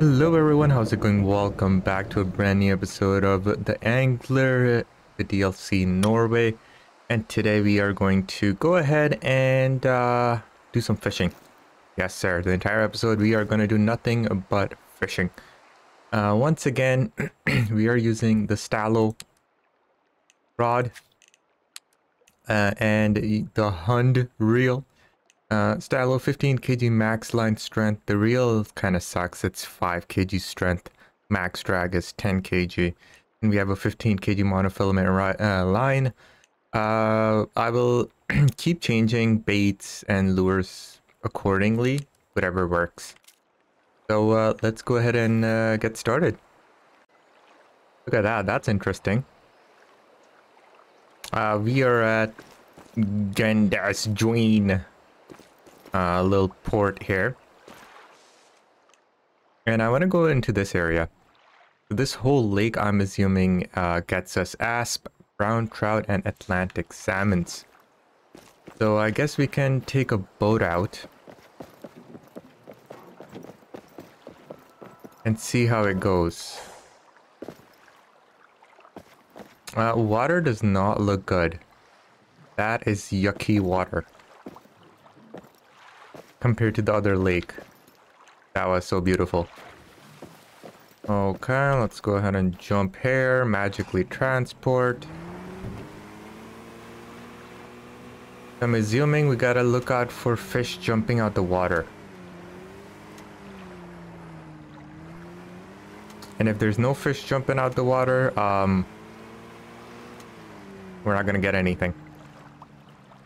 Hello everyone, how's it going? Welcome back to a brand new episode of The Angler, the DLC Norway. And today we are going to go ahead and uh, do some fishing. Yes sir, the entire episode we are going to do nothing but fishing. Uh, once again, we are using the Stallo rod uh, and the Hund reel. Uh, Stallo 15 kg max line strength. The reel kind of sucks. It's 5 kg strength. Max drag is 10 kg. And we have a 15 kg monofilament uh, line. Uh, I will keep changing baits and lures accordingly, whatever works. So uh, let's go ahead and uh, get started. Look at that. That's interesting. Uh, we are at Gandasjoin uh, little port here. And I want to go into this area. This whole lake, I'm assuming, uh, gets us asp, brown trout, and Atlantic salmons. So I guess we can take a boat out. And see how it goes. Uh, water does not look good. That is yucky water compared to the other lake. That was so beautiful. Okay, let's go ahead and jump here. Magically transport. I'm assuming we gotta look out for fish jumping out the water. And if there's no fish jumping out the water, um, we're not gonna get anything.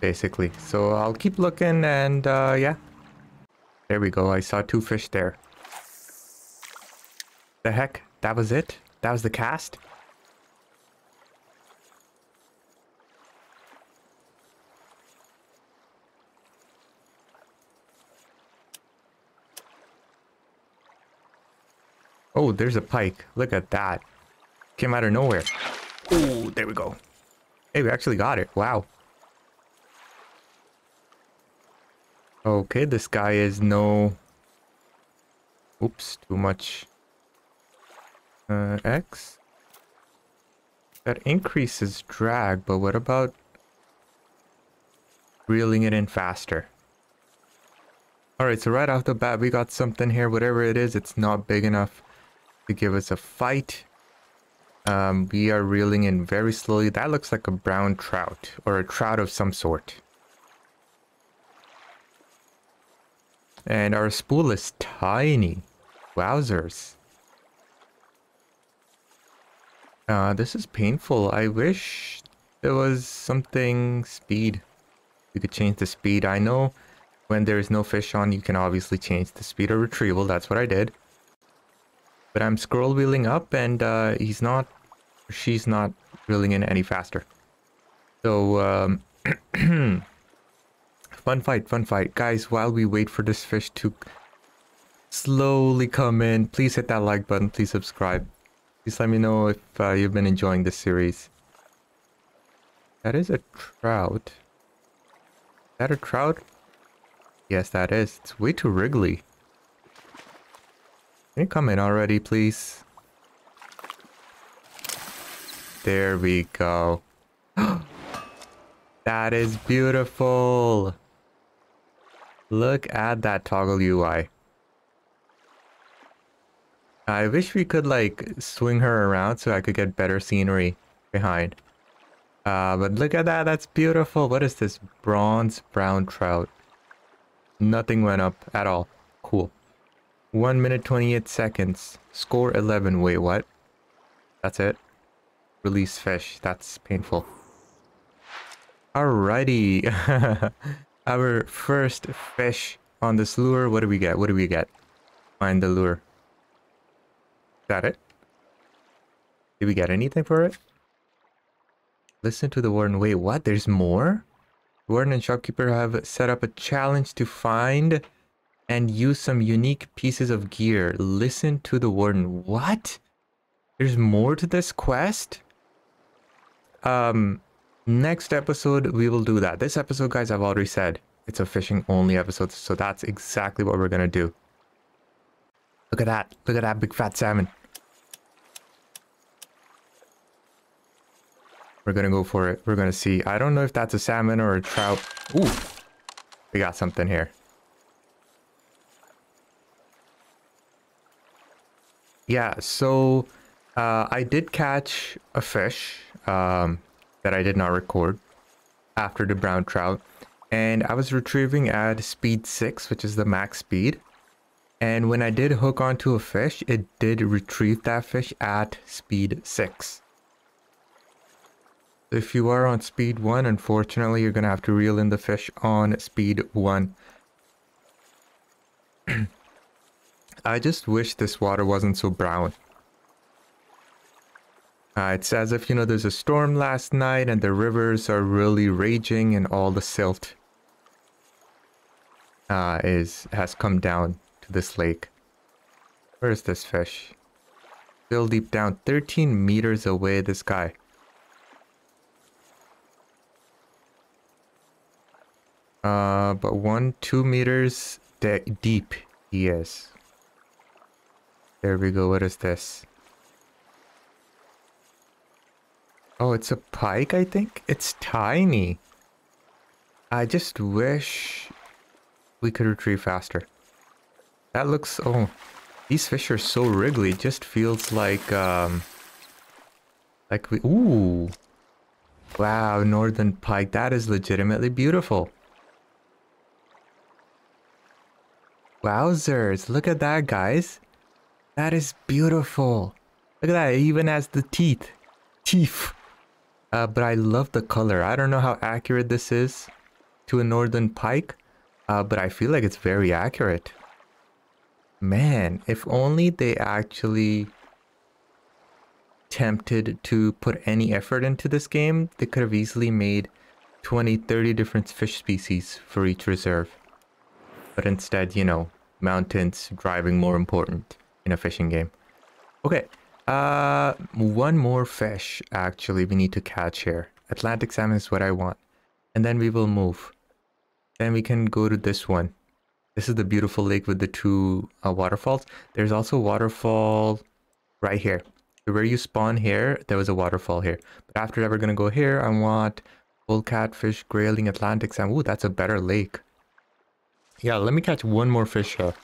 Basically. So I'll keep looking and, uh, yeah. There we go. I saw two fish there. The heck? That was it? That was the cast? Oh, there's a pike. Look at that. Came out of nowhere. Oh, there we go. Hey, we actually got it. Wow. Okay, this guy is no... Oops, too much. Uh, X? That increases drag, but what about reeling it in faster? Alright, so right off the bat, we got something here. Whatever it is, it's not big enough to give us a fight. Um, we are reeling in very slowly. That looks like a brown trout, or a trout of some sort. And our spool is tiny. Wowzers. Uh, this is painful. I wish there was something speed. You could change the speed. I know when there's no fish on, you can obviously change the speed of retrieval. That's what I did. But I'm scroll wheeling up and uh, he's not, she's not reeling in any faster. So, um, Fun fight, fun fight. Guys, while we wait for this fish to slowly come in, please hit that like button. Please subscribe. Please let me know if uh, you've been enjoying this series. That is a trout. Is that a trout? Yes, that is. It's way too wriggly. Can you come in already, please? There we go. that is beautiful. Look at that toggle UI. I wish we could like swing her around so I could get better scenery behind. Uh, but look at that, that's beautiful. What is this? Bronze brown trout. Nothing went up at all. Cool. 1 minute 28 seconds. Score 11. Wait, what? That's it? Release fish. That's painful. Alrighty. our first fish on this lure. What do we get? What do we get? Find the lure. That it? Did we get anything for it? Listen to the warden. Wait, what? There's more? Warden and shopkeeper have set up a challenge to find and use some unique pieces of gear. Listen to the warden. What? There's more to this quest? Um, Next episode, we will do that. This episode, guys, I've already said it's a fishing only episode, so that's exactly what we're going to do. Look at that. Look at that big fat salmon. We're gonna go for it. We're gonna see. I don't know if that's a salmon or a trout. Ooh. We got something here. Yeah, so uh, I did catch a fish um, that I did not record after the brown trout. And I was retrieving at speed 6, which is the max speed. And when I did hook onto a fish, it did retrieve that fish at speed 6. If you are on speed 1, unfortunately, you're going to have to reel in the fish on speed 1. I just wish this water wasn't so brown. Uh, it's as if, you know, there's a storm last night and the rivers are really raging and all the silt uh, is has come down to this lake. Where is this fish? Still deep down, 13 meters away, this guy. Uh, but one, two meters deep he is. There we go. What is this? Oh, it's a pike, I think? It's tiny. I just wish we could retrieve faster. That looks... Oh, these fish are so wriggly. It just feels like... um, Like we... Ooh. Wow, northern pike. That is legitimately beautiful. Wowzers. Look at that, guys. That is beautiful. Look at that, even has the teeth. Teeth. Uh, but I love the color. I don't know how accurate this is to a northern pike, uh, but I feel like it's very accurate. Man, if only they actually tempted to put any effort into this game, they could have easily made 20, 30 different fish species for each reserve. But instead, you know, mountains driving more important in a fishing game. Okay, uh, one more fish actually we need to catch here. Atlantic salmon is what I want. And then we will move. Then we can go to this one. This is the beautiful lake with the two uh, waterfalls. There's also a waterfall right here. where you spawn here, there was a waterfall here. But after that, we're going to go here. I want bull catfish, grayling, Atlantic salmon. Ooh, that's a better lake. Yeah, let me catch one more fish here.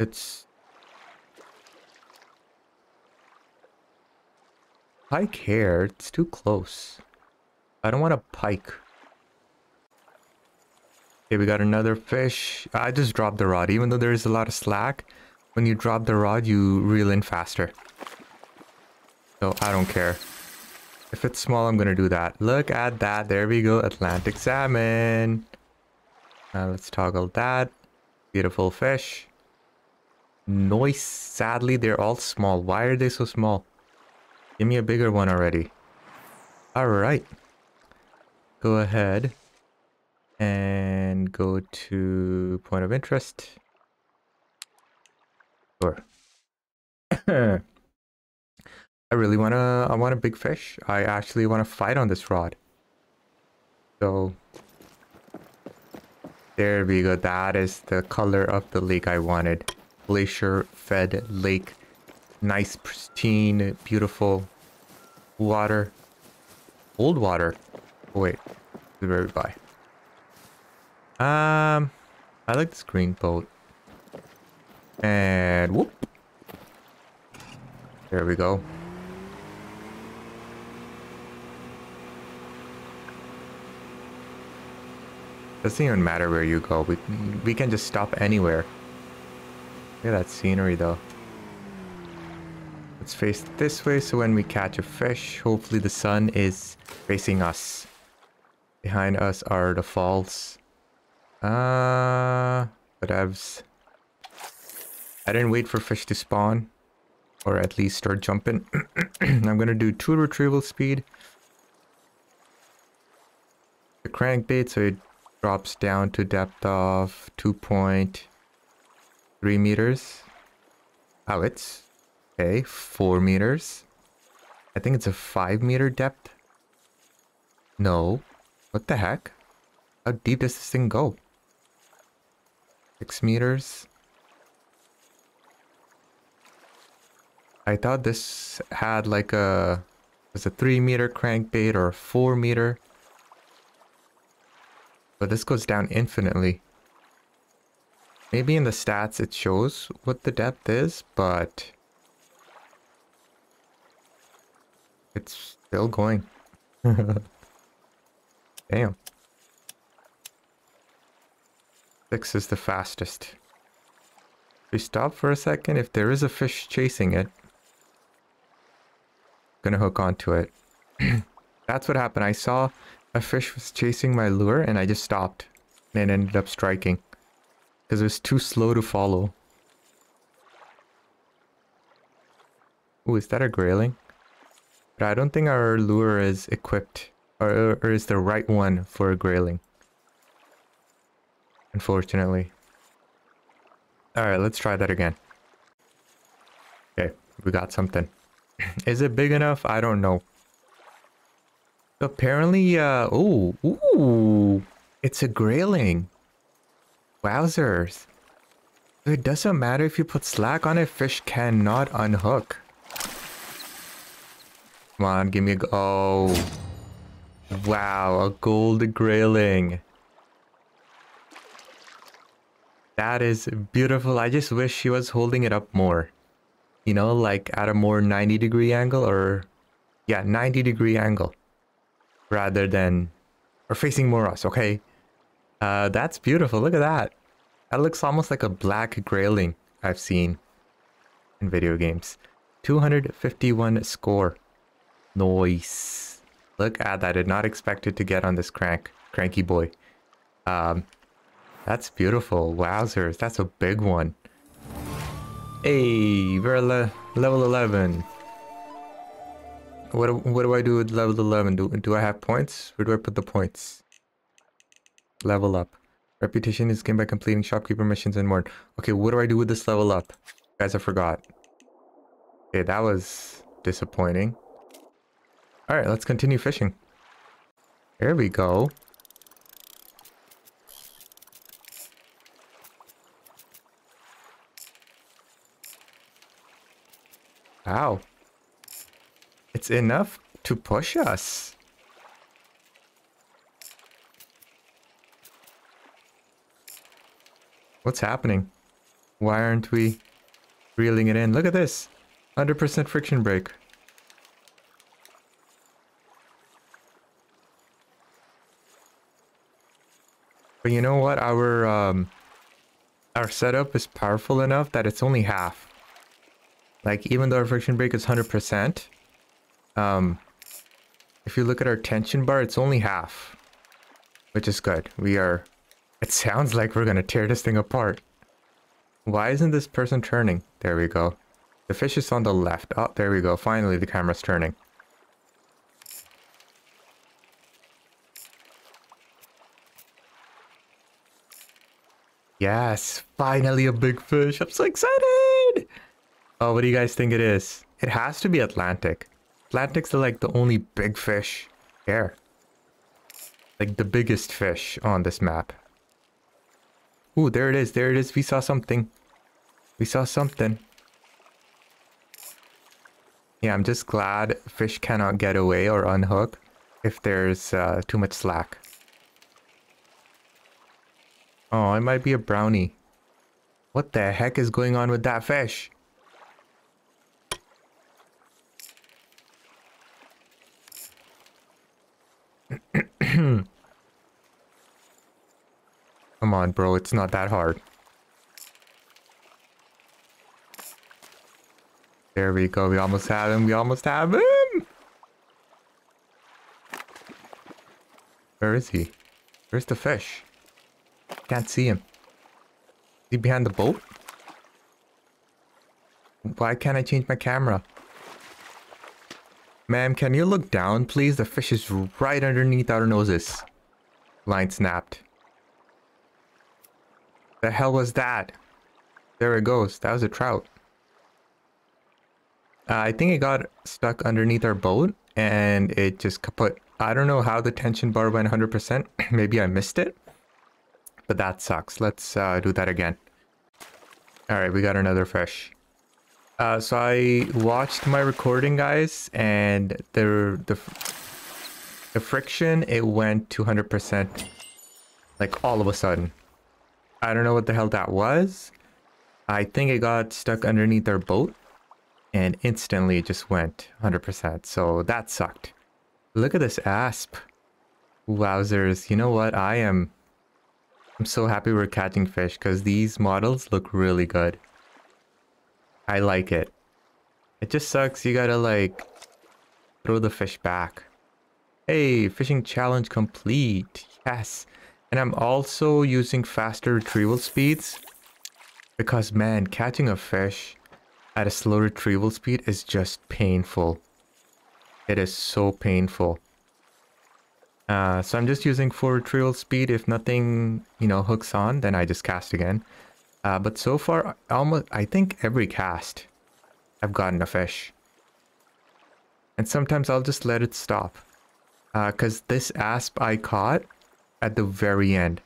It's... Pike here, it's too close. I don't want a pike. Okay, we got another fish. I just dropped the rod. Even though there is a lot of slack, when you drop the rod, you reel in faster. So I don't care. If it's small, I'm gonna do that. Look at that. There we go. Atlantic salmon. Now let's toggle that. Beautiful fish. Noise, sadly, they're all small. Why are they so small? Give me a bigger one already. Alright. Go ahead and go to point of interest. Sure. I really want to, I want a big fish. I actually want to fight on this rod. So, there we go. That is the color of the lake I wanted glacier fed lake. Nice, pristine, beautiful water. Old water. Oh, wait, very by. Um, I like this green boat. And whoop. There we go. Doesn't even matter where you go. We we can just stop anywhere. Look at that scenery though. Let's face this way so when we catch a fish, hopefully the sun is facing us. Behind us are the falls. Uh, whatevs. I didn't wait for fish to spawn. Or at least start jumping. I'm gonna do two retrieval speed. The crankbait so it drops down to depth of 2 point Three meters. Oh, it's okay. Four meters. I think it's a five meter depth. No. What the heck? How deep does this thing go? Six meters. I thought this had like a was a three meter crankbait or a four meter. But this goes down infinitely. Maybe in the stats it shows what the depth is, but it's still going. Damn. Six is the fastest. We stop for a second. If there is a fish chasing it, gonna hook onto it. That's what happened. I saw a fish was chasing my lure and I just stopped and it ended up striking because it was too slow to follow. Oh, is that a grayling? But I don't think our lure is equipped or, or is the right one for a grayling. Unfortunately. Alright, let's try that again. Okay, we got something. Is it big enough? I don't know. Apparently, uh, oh, ooh, it's a grayling. Wowzers. It doesn't matter if you put slack on it, fish cannot unhook. Come on, give me a go. Oh. Wow, a gold grayling. That is beautiful. I just wish she was holding it up more you know, like at a more 90 degree angle or yeah, 90 degree angle rather than or facing more us. Okay. Uh, that's beautiful. Look at that. That looks almost like a black grayling I've seen in video games. 251 score. Nice. Look at that. I did not expect it to get on this crank. Cranky boy. Um, that's beautiful. Wowzers. That's a big one. Hey, we're le level 11. What, what do I do with level 11? Do, do I have points? Where do I put the points? Level up. Reputation is gained by completing shopkeeper missions and more. Okay, what do I do with this level up? Guys, I forgot. Okay, that was disappointing. Alright, let's continue fishing. There we go. Wow. It's enough to push us. What's happening? Why aren't we reeling it in? Look at this. 100% friction brake. But you know what? Our um, our setup is powerful enough that it's only half. Like even though our friction brake is 100%, um, if you look at our tension bar, it's only half, which is good. We are, it sounds like we're gonna tear this thing apart. Why isn't this person turning? There we go. The fish is on the left. Oh, there we go. Finally, the camera's turning. Yes, finally a big fish. I'm so excited. Oh, what do you guys think it is? It has to be Atlantic. Atlantic's like the only big fish here. Like the biggest fish on this map. Ooh, there it is. There it is. We saw something. We saw something. Yeah, I'm just glad fish cannot get away or unhook if there's uh, too much slack. Oh, it might be a brownie. What the heck is going on with that fish? Come on, bro. It's not that hard. There we go. We almost have him. We almost have him. Where is he? Where's the fish? Can't see him. Is he behind the boat? Why can't I change my camera? Ma'am, can you look down, please? The fish is right underneath our noses. Line snapped. The hell was that? There it goes. That was a trout. Uh, I think it got stuck underneath our boat and it just kaput. I don't know how the tension bar went 100%. Maybe I missed it. But that sucks. Let's uh, do that again. Alright, we got another fish. Uh, so I watched my recording, guys, and the, the, the friction, it went to 100%. Like, all of a sudden. I don't know what the hell that was. I think it got stuck underneath our boat. And instantly it just went 100%. So that sucked. Look at this asp. Wowzers. You know what? I am... I'm so happy we're catching fish because these models look really good. I like it. It just sucks you gotta like throw the fish back. Hey, fishing challenge complete. Yes. And I'm also using faster retrieval speeds because man, catching a fish at a slow retrieval speed is just painful. It is so painful. Uh, so I'm just using full retrieval speed. If nothing, you know, hooks on, then I just cast again. Uh, but so far, almost I think every cast, I've gotten a fish. And sometimes I'll just let it stop. Because uh, this asp I caught at the very end.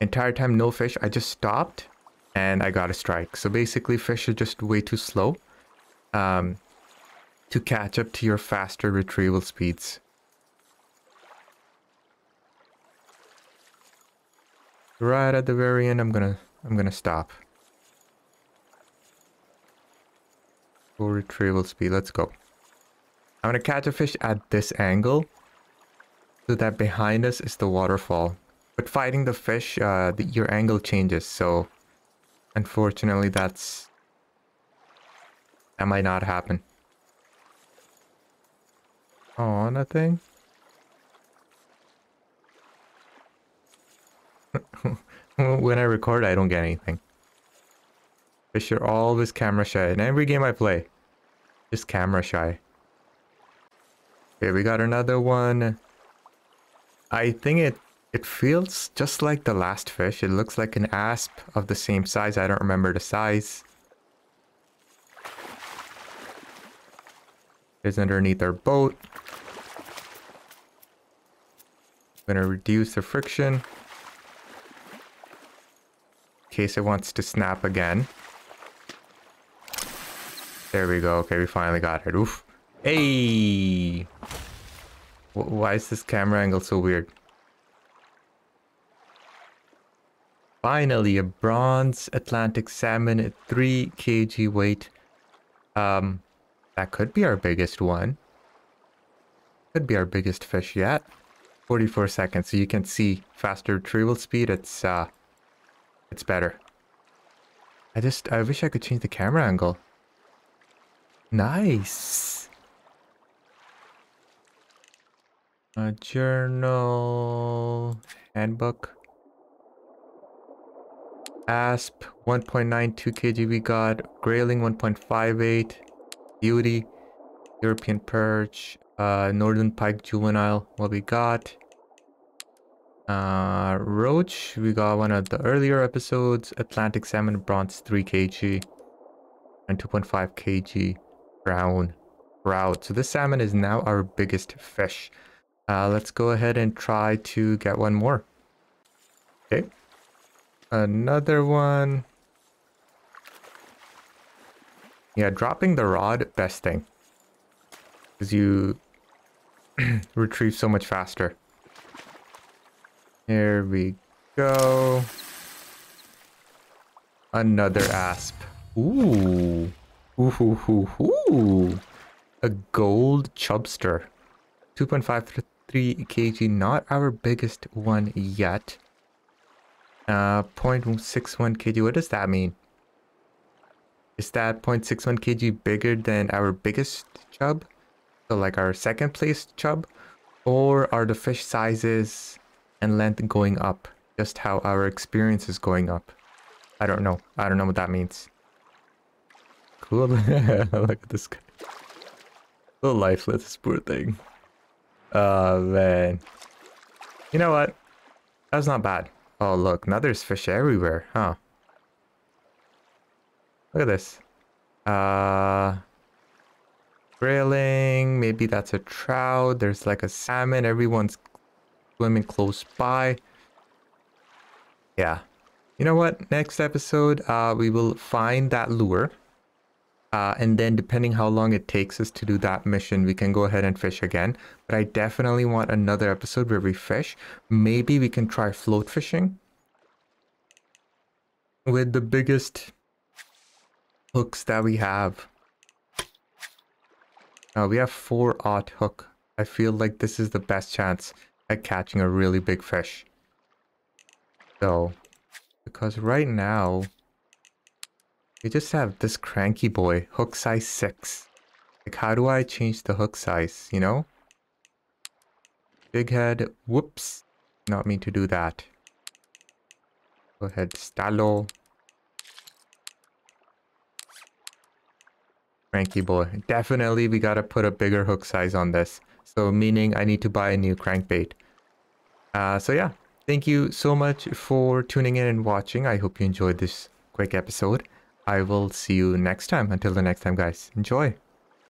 Entire time no fish, I just stopped and I got a strike. So basically fish are just way too slow um, to catch up to your faster retrieval speeds. Right at the very end, I'm gonna I'm gonna stop. Full retrieval speed, let's go. I'm gonna catch a fish at this angle so that behind us is the waterfall. But fighting the fish, uh, the, your angle changes, so unfortunately that's... That might not happen. Oh, nothing? when I record, I don't get anything. Fish are always camera shy. In every game I play, just camera shy. Okay, we got another one. I think it it feels just like the last fish. It looks like an asp of the same size. I don't remember the size. It's underneath our boat. I'm gonna reduce the friction In case it wants to snap again. There we go. Okay, we finally got it. Oof. Hey! Why is this camera angle so weird? Finally, a bronze Atlantic salmon at 3 kg weight. Um, that could be our biggest one. Could be our biggest fish yet. 44 seconds, so you can see faster retrieval speed. It's, uh, it's better. I just, I wish I could change the camera angle. Nice. A journal, handbook. Asp 1.92 kg we got, Grayling 1.58, Beauty, European Perch, uh, Northern Pike Juvenile, what we got. Uh, Roach, we got one of the earlier episodes. Atlantic Salmon Bronze 3 kg and 2.5 kg brown trout. So this salmon is now our biggest fish. Uh, let's go ahead and try to get one more. Okay. Another one. Yeah, dropping the rod, best thing. Because you retrieve so much faster. Here we go. Another asp. Ooh. Ooh, ooh, ooh, ooh. A gold chubster. 2.53 kg, not our biggest one yet. Uh, 0.61 kg, what does that mean? Is that 0.61 kg bigger than our biggest chub? So like our second place chub? Or are the fish sizes and length going up, just how our experience is going up. I don't know. I don't know what that means. Cool. Look at this guy. So lifeless, poor thing. Oh, man. You know what? That's not bad. Oh, look. Now there's fish everywhere, huh? Look at this. Uh... grayling. Maybe that's a trout. There's like a salmon. Everyone's swimming close by. Yeah. You know what? Next episode, uh, we will find that lure. Uh, and then depending how long it takes us to do that mission, we can go ahead and fish again. But I definitely want another episode where we fish. Maybe we can try float fishing. With the biggest hooks that we have. Now we have 4 aught hook. I feel like this is the best chance at catching a really big fish. So, because right now, we just have this cranky boy, hook size 6. Like, how do I change the hook size, you know? Big head, whoops. Not mean to do that. Go ahead, Stallo. Cranky boy. Definitely we gotta put a bigger hook size on this. So meaning I need to buy a new crankbait. Uh, so yeah, thank you so much for tuning in and watching. I hope you enjoyed this quick episode. I will see you next time. Until the next time, guys. Enjoy.